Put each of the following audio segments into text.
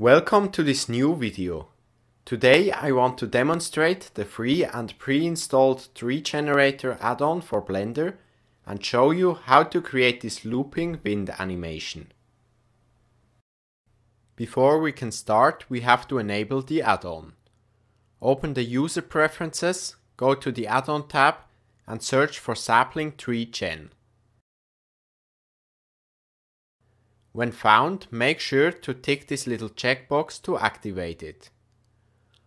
Welcome to this new video. Today I want to demonstrate the free and pre-installed tree generator add-on for Blender and show you how to create this looping wind animation. Before we can start we have to enable the add-on. Open the user preferences, go to the add-on tab and search for Sapling Tree Gen. When found, make sure to tick this little checkbox to activate it.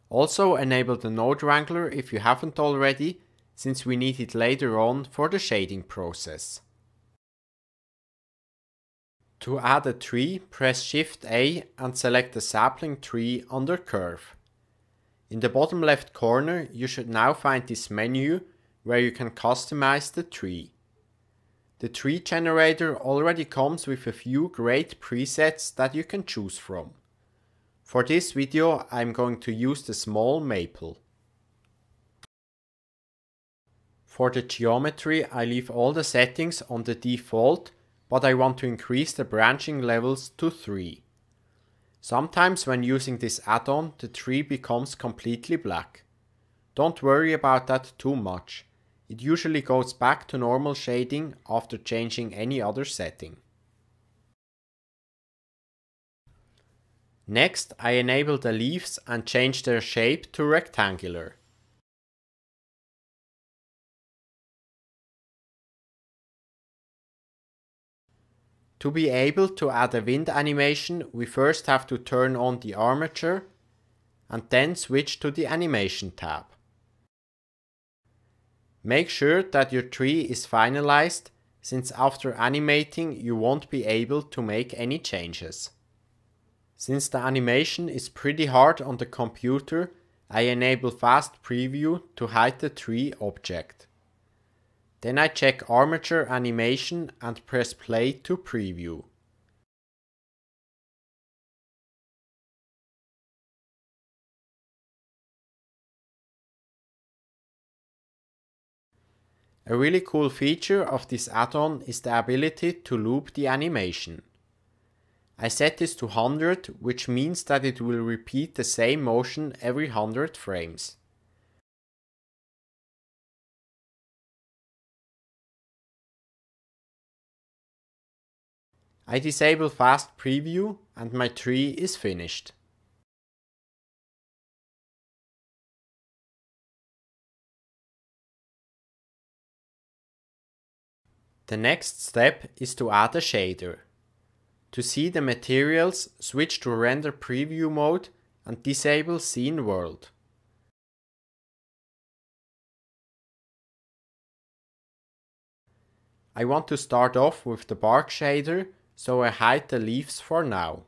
Also enable the node wrangler if you haven't already, since we need it later on for the shading process. To add a tree, press Shift A and select the sapling tree under Curve. In the bottom left corner you should now find this menu where you can customize the tree. The tree generator already comes with a few great presets that you can choose from. For this video I'm going to use the small maple. For the geometry I leave all the settings on the default, but I want to increase the branching levels to 3. Sometimes when using this add-on the tree becomes completely black. Don't worry about that too much. It usually goes back to normal shading after changing any other setting. Next, I enable the leaves and change their shape to rectangular. To be able to add a wind animation, we first have to turn on the armature and then switch to the animation tab. Make sure that your tree is finalized since after animating you won't be able to make any changes. Since the animation is pretty hard on the computer, I enable fast preview to hide the tree object. Then I check armature animation and press play to preview. A really cool feature of this add-on is the ability to loop the animation. I set this to 100 which means that it will repeat the same motion every 100 frames. I disable fast preview and my tree is finished. The next step is to add a shader. To see the materials, switch to render preview mode and disable scene world. I want to start off with the bark shader, so I hide the leaves for now.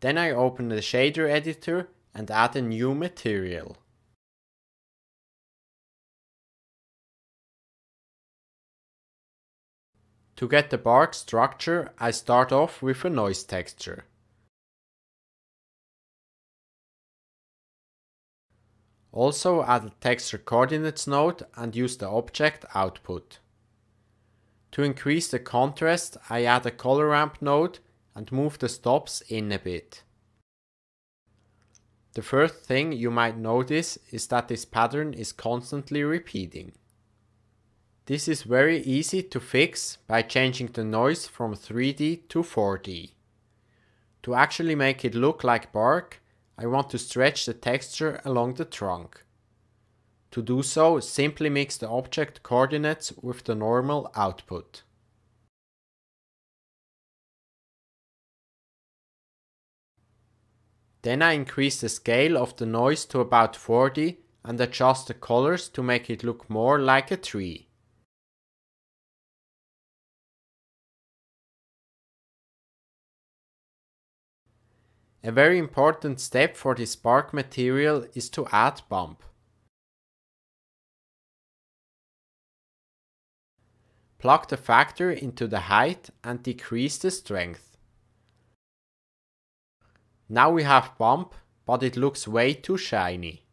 Then I open the shader editor and add a new material. To get the bark structure, I start off with a noise texture. Also add a texture coordinates node and use the object output. To increase the contrast, I add a color ramp node and move the stops in a bit. The first thing you might notice is that this pattern is constantly repeating. This is very easy to fix by changing the noise from 3D to 4D. To actually make it look like bark, I want to stretch the texture along the trunk. To do so, simply mix the object coordinates with the normal output. Then I increase the scale of the noise to about 40 and adjust the colors to make it look more like a tree. A very important step for this bark material is to add bump. Plug the factor into the height and decrease the strength. Now we have bump, but it looks way too shiny.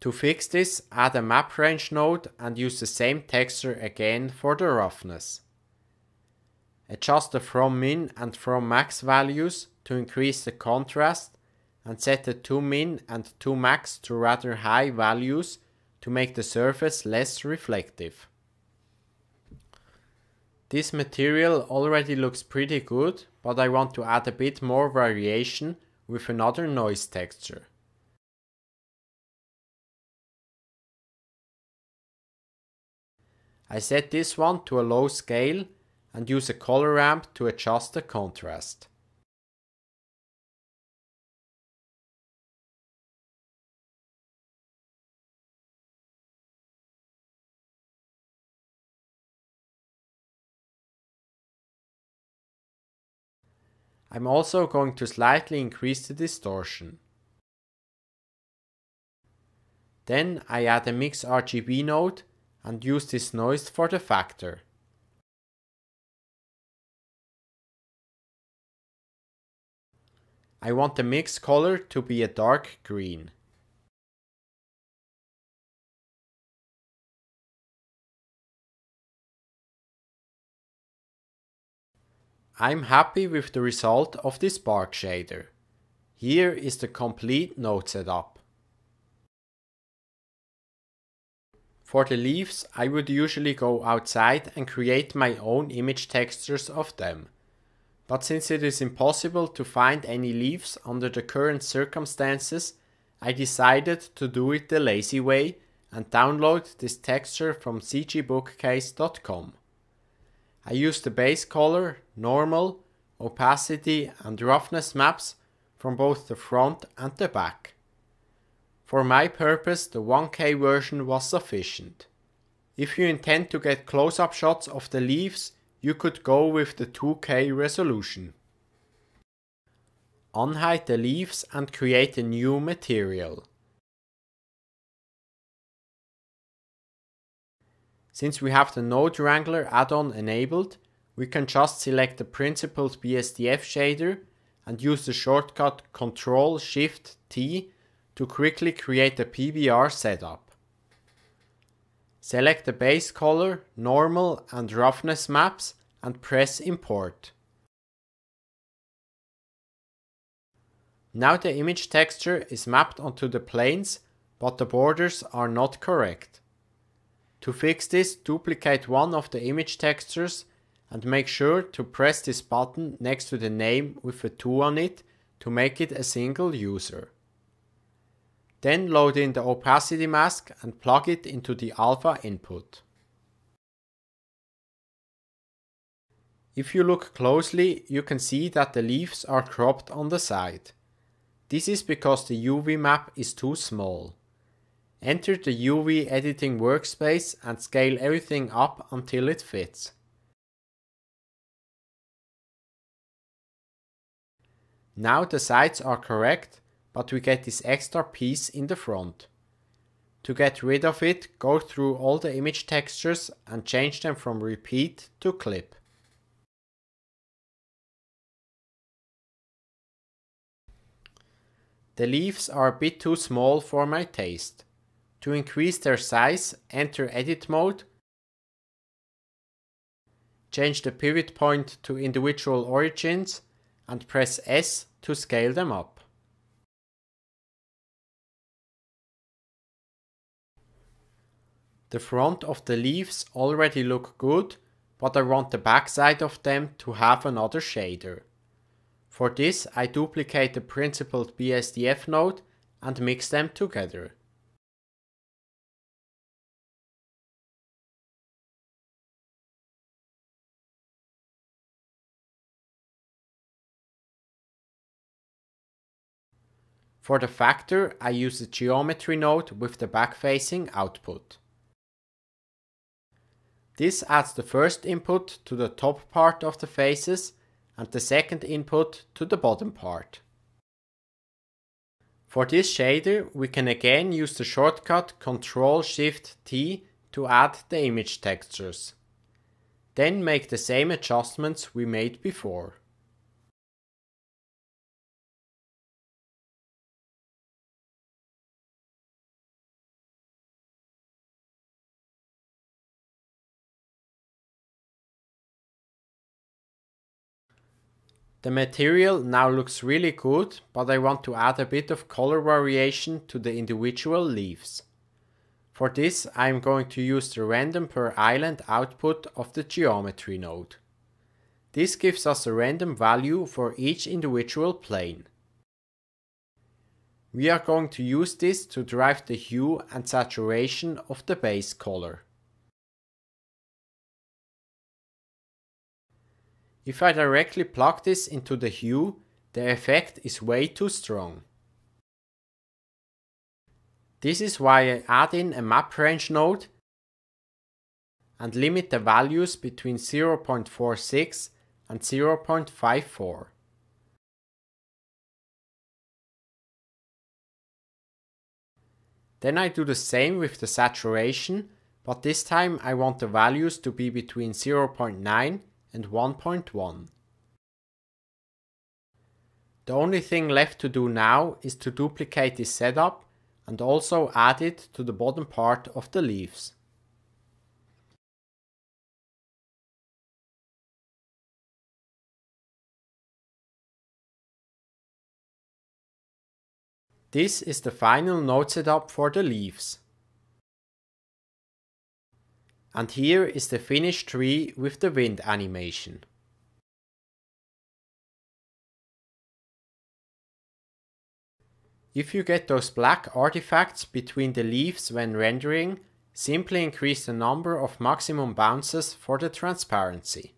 To fix this, add a map range node and use the same texture again for the roughness. Adjust the from min and from max values to increase the contrast and set the to min and to max to rather high values to make the surface less reflective. This material already looks pretty good, but I want to add a bit more variation with another noise texture. I set this one to a low scale and use a color ramp to adjust the contrast. I'm also going to slightly increase the distortion. Then I add a mix RGB node and use this noise for the factor. I want the mix color to be a dark green. I'm happy with the result of this bark shader. Here is the complete node setup. For the leaves I would usually go outside and create my own image textures of them. But since it is impossible to find any leaves under the current circumstances, I decided to do it the lazy way and download this texture from cgbookcase.com. I use the base color, normal, opacity and roughness maps from both the front and the back. For my purpose the 1K version was sufficient. If you intend to get close-up shots of the leaves, you could go with the 2K resolution. Unhide the leaves and create a new material. Since we have the Node Wrangler add-on enabled, we can just select the principled BSDF shader and use the shortcut Ctrl-Shift-T to quickly create a PBR setup. Select the base color, normal and roughness maps and press import. Now the image texture is mapped onto the planes, but the borders are not correct. To fix this, duplicate one of the image textures and make sure to press this button next to the name with a 2 on it to make it a single user. Then load in the opacity mask and plug it into the alpha input. If you look closely, you can see that the leaves are cropped on the side. This is because the UV map is too small. Enter the UV editing workspace and scale everything up until it fits. Now the sides are correct, but we get this extra piece in the front. To get rid of it, go through all the image textures and change them from repeat to clip. The leaves are a bit too small for my taste. To increase their size, enter edit mode, change the pivot point to individual origins and press S to scale them up. The front of the leaves already look good, but I want the backside of them to have another shader. For this I duplicate the principled BSDF node and mix them together. For the factor, I use the geometry node with the back-facing output. This adds the first input to the top part of the faces and the second input to the bottom part. For this shader, we can again use the shortcut Ctrl-Shift-T to add the image textures. Then make the same adjustments we made before. The material now looks really good, but I want to add a bit of color variation to the individual leaves. For this I am going to use the random per island output of the geometry node. This gives us a random value for each individual plane. We are going to use this to drive the hue and saturation of the base color. If I directly plug this into the hue, the effect is way too strong. This is why I add in a map range node and limit the values between 0.46 and 0.54. Then I do the same with the saturation, but this time I want the values to be between 0.9 and 1.1. The only thing left to do now is to duplicate this setup and also add it to the bottom part of the leaves. This is the final node setup for the leaves. And here is the finished tree with the wind animation. If you get those black artifacts between the leaves when rendering, simply increase the number of maximum bounces for the transparency.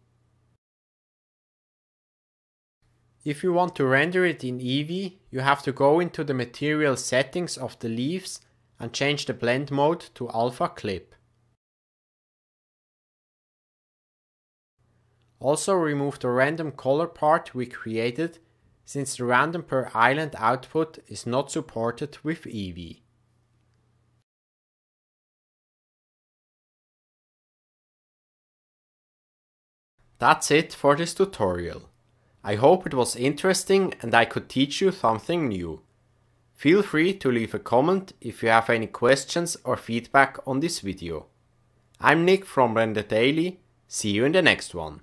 If you want to render it in Eevee, you have to go into the material settings of the leaves and change the blend mode to alpha clip. Also remove the random color part we created since the random per island output is not supported with Eevee. That's it for this tutorial. I hope it was interesting and I could teach you something new. Feel free to leave a comment if you have any questions or feedback on this video. I'm Nik from Blender Daily, see you in the next one.